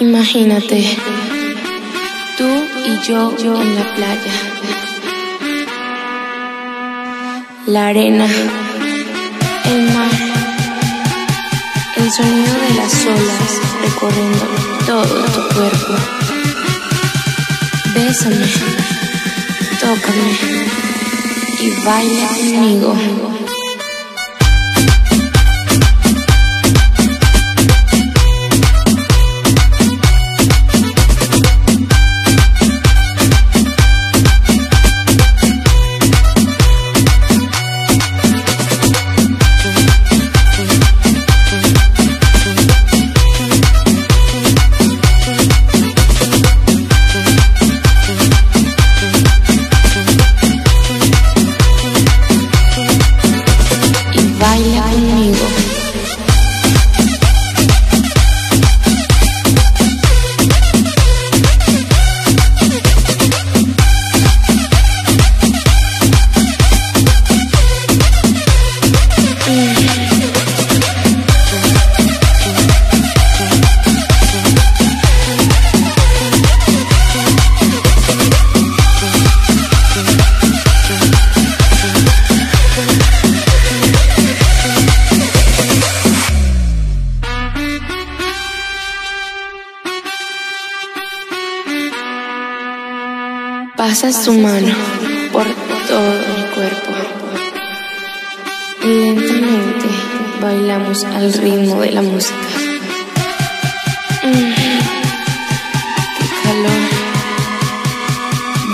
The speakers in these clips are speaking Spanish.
Imagínate, tú y yo, yo en la playa. La arena, el mar, el sonido de las olas recorriendo todo tu cuerpo. Bésame, tócame y baila conmigo. Pasas tu mano por todo mi cuerpo. Lentamente bailamos al ritmo de la música. Mm, ¡Qué calor!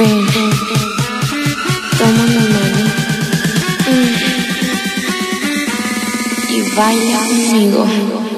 Ven, toma mi mano mm, y baila conmigo.